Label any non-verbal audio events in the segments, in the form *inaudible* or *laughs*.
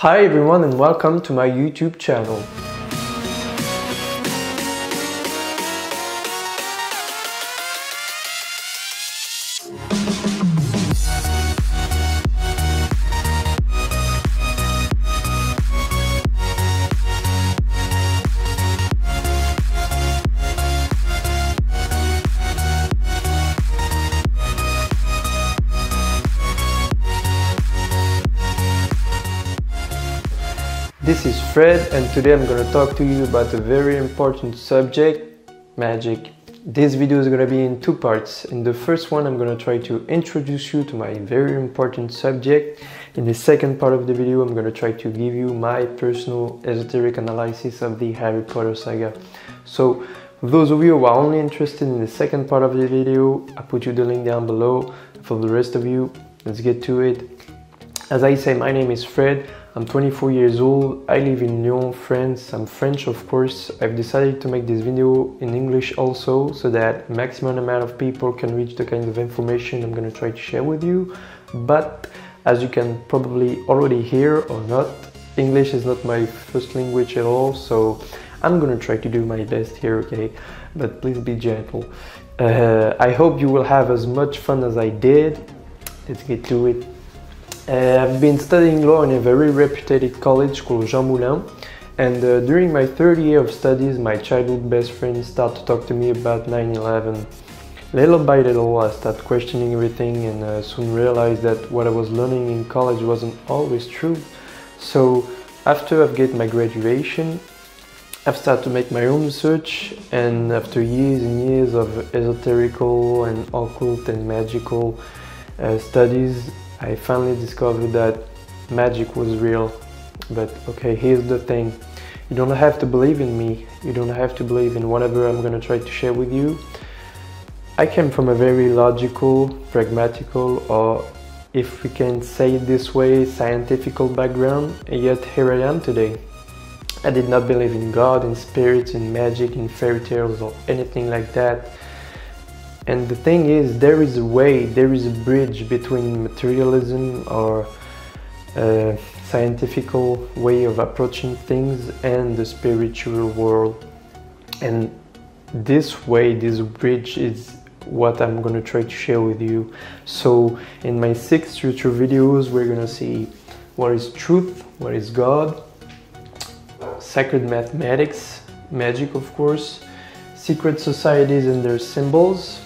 Hi everyone and welcome to my YouTube channel. This is Fred and today I'm gonna talk to you about a very important subject, magic. This video is gonna be in two parts. In the first one I'm gonna try to introduce you to my very important subject. In the second part of the video I'm gonna try to give you my personal esoteric analysis of the Harry Potter saga. So for those of you who are only interested in the second part of the video, I put you the link down below. For the rest of you, let's get to it. As I say, my name is Fred. I'm 24 years old, I live in Lyon, France, I'm French of course. I've decided to make this video in English also so that maximum amount of people can reach the kind of information I'm gonna try to share with you. But as you can probably already hear or not, English is not my first language at all, so I'm gonna try to do my best here, okay? But please be gentle. Uh, I hope you will have as much fun as I did. Let's get to it. Uh, I've been studying law in a very reputed college called Jean Moulin and uh, during my third year of studies my childhood best friend started to talk to me about 9-11. Little by little I started questioning everything and uh, soon realized that what I was learning in college wasn't always true. So after I've get my graduation I've started to make my own research and after years and years of esoterical and occult and magical uh, studies I finally discovered that magic was real. But okay, here's the thing. You don't have to believe in me. You don't have to believe in whatever I'm gonna try to share with you. I came from a very logical, pragmatical, or if we can say it this way, scientifical background, and yet here I am today. I did not believe in God, in spirits, in magic, in fairy tales, or anything like that. And the thing is, there is a way, there is a bridge between materialism or uh, a scientific way of approaching things and the spiritual world. And this way, this bridge is what I'm gonna try to share with you. So in my six future videos, we're gonna see what is truth, what is God, sacred mathematics, magic of course, secret societies and their symbols,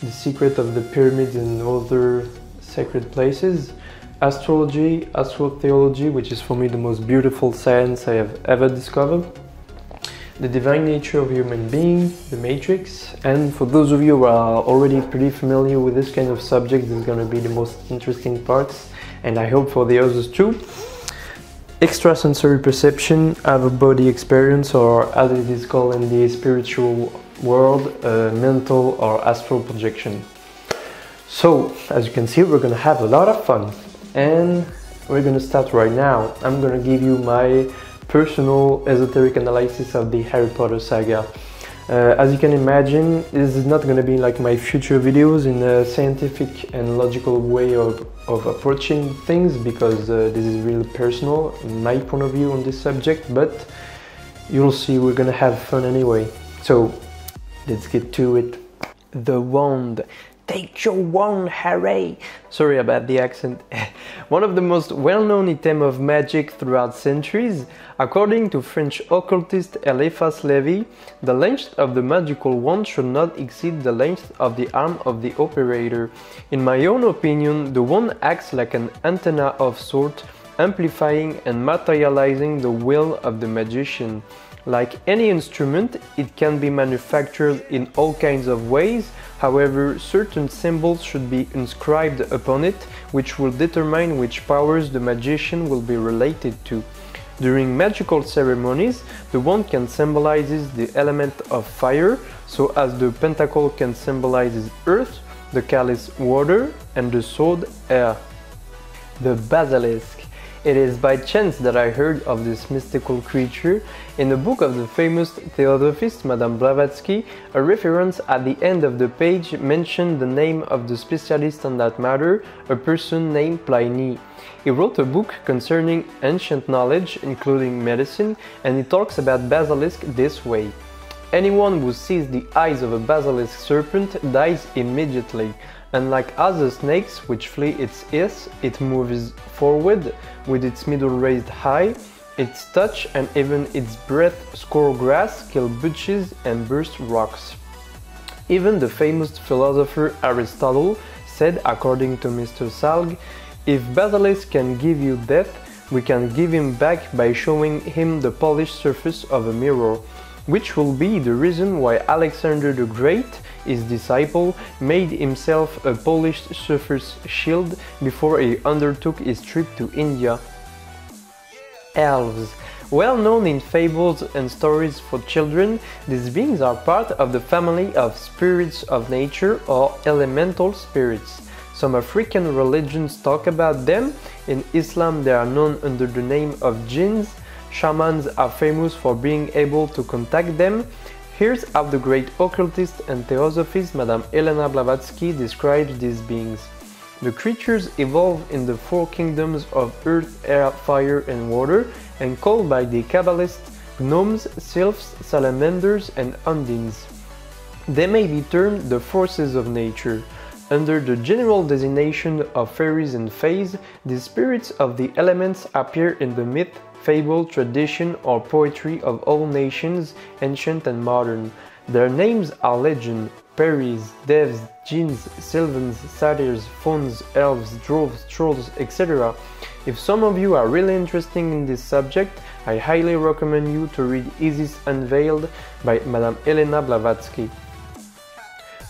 the secret of the pyramids and other sacred places, astrology, astrotheology, which is for me the most beautiful science I have ever discovered, the divine nature of human being, the matrix, and for those of you who are already pretty familiar with this kind of subject, this is going to be the most interesting parts, and I hope for the others too. Extrasensory perception, out of body experience, or as it is called in the spiritual world, uh, mental or astral projection. So, as you can see, we're gonna have a lot of fun and we're gonna start right now. I'm gonna give you my personal esoteric analysis of the Harry Potter saga. Uh, as you can imagine, this is not to be like my future videos in a scientific and logical way of, of approaching things because uh, this is really personal, my point of view on this subject, but you'll see we're to have fun anyway. So let's get to it. The wand. Take your wand, Harry! Sorry about the accent. *laughs* One of the most well-known items of magic throughout centuries, according to French occultist Eliphas Levi, the length of the magical wand should not exceed the length of the arm of the operator. In my own opinion, the wand acts like an antenna of sort, amplifying and materializing the will of the magician. Like any instrument, it can be manufactured in all kinds of ways, however certain symbols should be inscribed upon it, which will determine which powers the magician will be related to. During magical ceremonies, the wand can symbolize the element of fire, so as the pentacle can symbolize earth, the chalice water, and the sword air. The basilisk It is by chance that I heard of this mystical creature. In the book of the famous theosophist Madame Blavatsky, a reference at the end of the page mentioned the name of the specialist on that matter, a person named Pliny. He wrote a book concerning ancient knowledge, including medicine, and he talks about basilisk this way. Anyone who sees the eyes of a basilisk serpent dies immediately. Unlike other snakes which flee its ears, it moves forward with its middle raised high, its touch and even its breath score grass, kill bushes and burst rocks. Even the famous philosopher Aristotle said, according to Mr. Salg, if Basilisk can give you death, we can give him back by showing him the polished surface of a mirror which will be the reason why Alexander the Great, his disciple, made himself a polished surface shield before he undertook his trip to India. Elves. Well known in fables and stories for children, these beings are part of the family of spirits of nature or elemental spirits. Some African religions talk about them. In Islam, they are known under the name of jinns, Shamans are famous for being able to contact them. Here's how the great occultist and theosophist Madame Helena Blavatsky describes these beings. The creatures evolve in the four kingdoms of earth, air, fire, and water, and called by the Kabbalists gnomes, sylphs, salamanders, and undines. They may be termed the forces of nature. Under the general designation of fairies and fays, the spirits of the elements appear in the myth fable, tradition, or poetry of all nations, ancient and modern. Their names are legend, fairies, devs, jinns, sylvans, satyrs, fauns, elves, dwarves, trolls, etc. If some of you are really interested in this subject, I highly recommend you to read Isis Unveiled by Madame Helena Blavatsky.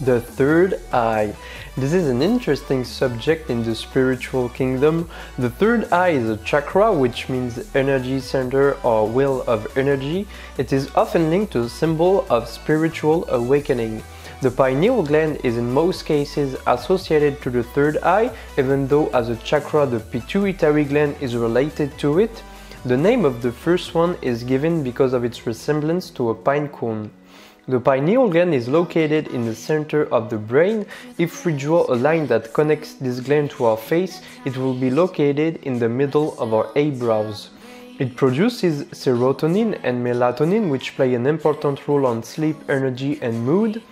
The third eye. This is an interesting subject in the spiritual kingdom. The third eye is a chakra, which means energy center or wheel of energy. It is often linked to a symbol of spiritual awakening. The pineal gland is in most cases associated to the third eye, even though as a chakra the pituitary gland is related to it. The name of the first one is given because of its resemblance to a pine cone. The pineal gland is located in the center of the brain. If we draw a line that connects this gland to our face, it will be located in the middle of our eyebrows. It produces serotonin and melatonin, which play an important role on sleep, energy, and mood.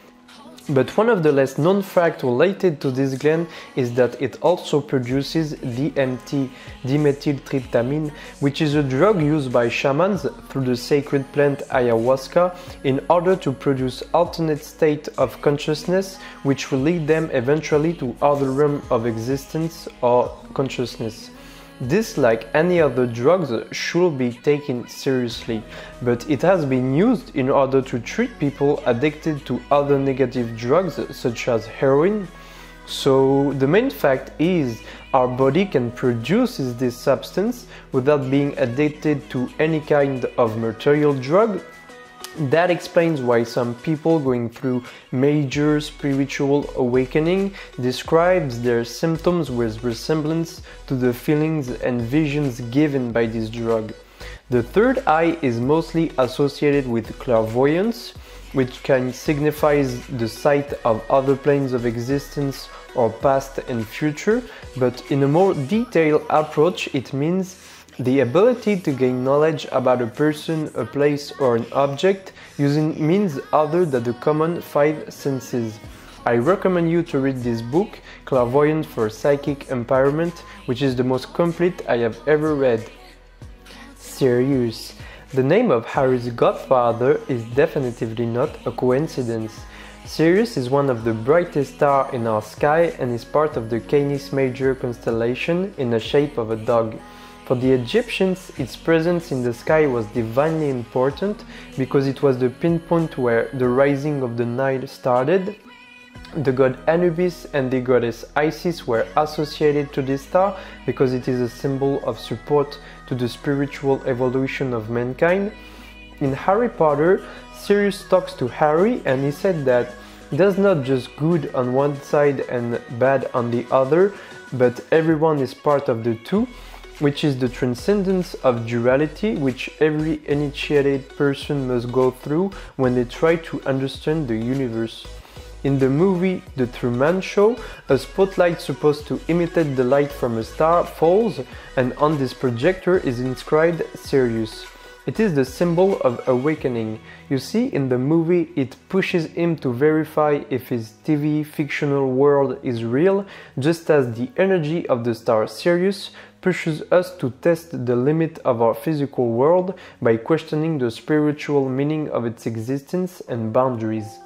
But one of the less known facts related to this gland is that it also produces DMT, dimethyltryptamine, which is a drug used by shamans through the sacred plant ayahuasca in order to produce alternate state of consciousness which will lead them eventually to other realm of existence or consciousness. This, like any other drugs, should be taken seriously, but it has been used in order to treat people addicted to other negative drugs such as heroin. So the main fact is our body can produce this substance without being addicted to any kind of material drug that explains why some people going through major spiritual awakening describes their symptoms with resemblance to the feelings and visions given by this drug. The third eye is mostly associated with clairvoyance, which can signify the sight of other planes of existence or past and future, but in a more detailed approach it means the ability to gain knowledge about a person, a place, or an object using means other than the common five senses. I recommend you to read this book, Clairvoyant for Psychic Empowerment, which is the most complete I have ever read. Sirius. The name of Harry's godfather is definitively not a coincidence. Sirius is one of the brightest stars in our sky and is part of the Canis Major constellation in the shape of a dog. For the Egyptians, its presence in the sky was divinely important because it was the pinpoint where the rising of the Nile started. The god Anubis and the goddess Isis were associated to this star because it is a symbol of support to the spiritual evolution of mankind. In Harry Potter, Sirius talks to Harry and he said that there's not just good on one side and bad on the other, but everyone is part of the two which is the transcendence of duality which every initiated person must go through when they try to understand the universe. In the movie The Truman Show, a spotlight supposed to imitate the light from a star falls, and on this projector is inscribed Sirius. It is the symbol of awakening. You see, in the movie, it pushes him to verify if his TV fictional world is real, just as the energy of the star Sirius pushes us to test the limit of our physical world by questioning the spiritual meaning of its existence and boundaries.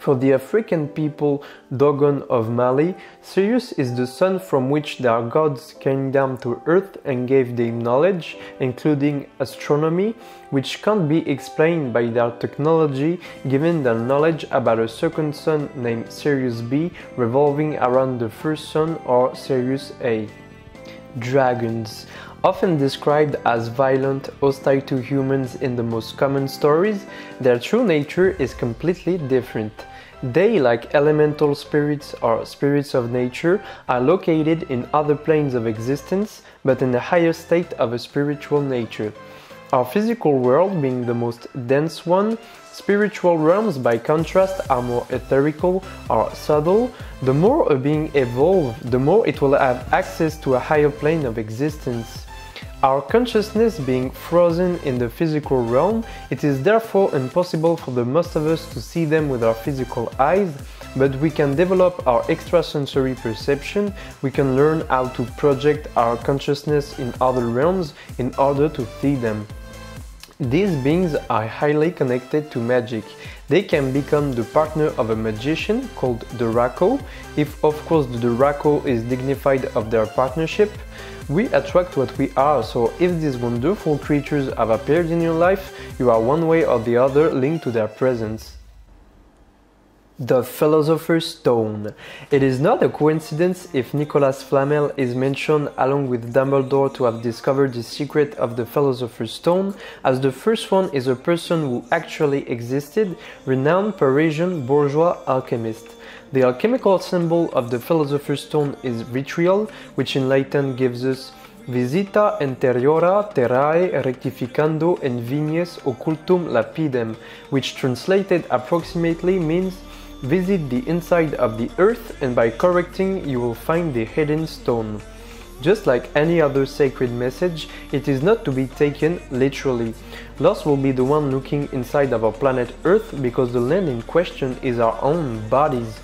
For the African people Dogon of Mali, Sirius is the sun from which their gods came down to earth and gave them knowledge, including astronomy, which can't be explained by their technology given their knowledge about a second sun named Sirius B revolving around the first sun or Sirius A. Dragons Often described as violent, hostile to humans in the most common stories, their true nature is completely different. They, like elemental spirits or spirits of nature, are located in other planes of existence, but in a higher state of a spiritual nature. Our physical world being the most dense one, spiritual realms by contrast are more etherical or subtle. The more a being evolves, the more it will have access to a higher plane of existence. Our consciousness being frozen in the physical realm, it is therefore impossible for the most of us to see them with our physical eyes, but we can develop our extrasensory perception, we can learn how to project our consciousness in other realms in order to see them. These beings are highly connected to magic. They can become the partner of a magician called the Rako, if of course the Rako is dignified of their partnership, we attract what we are, so if these wonderful creatures have appeared in your life, you are one way or the other linked to their presence. The Philosopher's Stone. It is not a coincidence if Nicolas Flamel is mentioned along with Dumbledore to have discovered the secret of the Philosopher's Stone, as the first one is a person who actually existed, renowned Parisian bourgeois alchemist. The alchemical symbol of the Philosopher's Stone is vitriol, which in Latin gives us Visita interiora terrae rectificando invenies occultum lapidem, which translated approximately means visit the inside of the earth and by correcting you will find the hidden stone. Just like any other sacred message, it is not to be taken literally. Lost will be the one looking inside of our planet Earth because the land in question is our own bodies.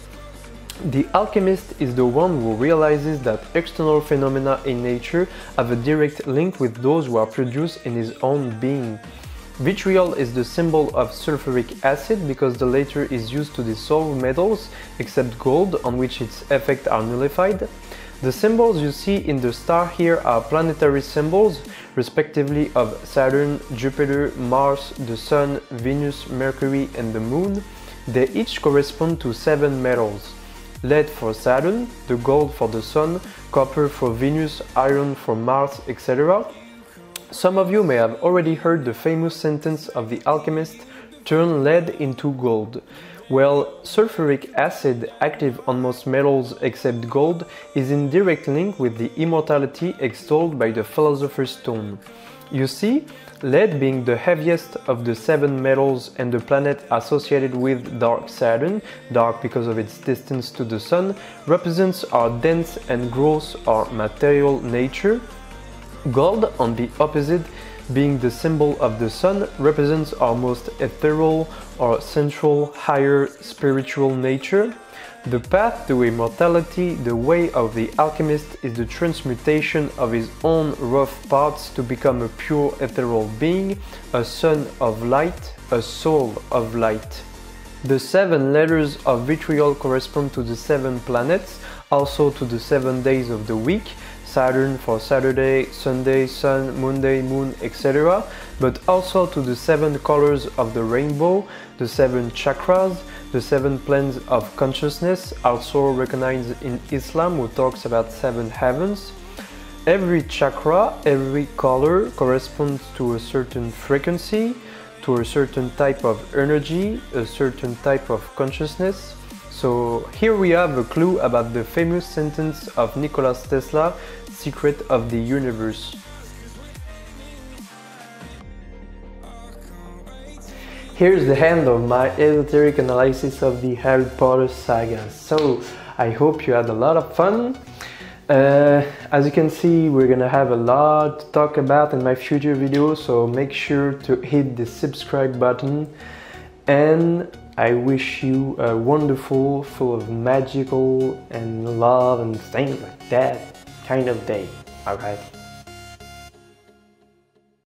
The alchemist is the one who realizes that external phenomena in nature have a direct link with those who are produced in his own being. Vitriol is the symbol of sulfuric acid because the latter is used to dissolve metals except gold on which its effects are nullified. The symbols you see in the star here are planetary symbols, respectively of Saturn, Jupiter, Mars, the Sun, Venus, Mercury and the Moon. They each correspond to seven metals lead for Saturn, the gold for the Sun, copper for Venus, iron for Mars, etc. Some of you may have already heard the famous sentence of the alchemist, turn lead into gold. Well, sulfuric acid, active on most metals except gold, is in direct link with the immortality extolled by the Philosopher's Stone. You see, lead being the heaviest of the seven metals and the planet associated with dark Saturn, dark because of its distance to the Sun, represents our dense and gross or material nature. Gold, on the opposite, being the symbol of the Sun, represents our most ethereal or central, higher spiritual nature. The path to immortality, the way of the alchemist, is the transmutation of his own rough parts to become a pure ethereal being, a son of light, a soul of light. The seven letters of vitriol correspond to the seven planets, also to the seven days of the week, Saturn for Saturday, Sunday, Sun, Monday, Moon, etc., but also to the seven colors of the rainbow, the seven chakras, the seven planes of consciousness, also recognized in Islam, who talks about seven heavens. Every chakra, every color corresponds to a certain frequency, to a certain type of energy, a certain type of consciousness. So here we have a clue about the famous sentence of Nikola Tesla secret of the universe. Here's the end of my esoteric analysis of the Harry Potter saga. So, I hope you had a lot of fun. Uh, as you can see, we're gonna have a lot to talk about in my future videos, so make sure to hit the subscribe button. And I wish you a wonderful, full of magical and love and things like that kind of day. Alright?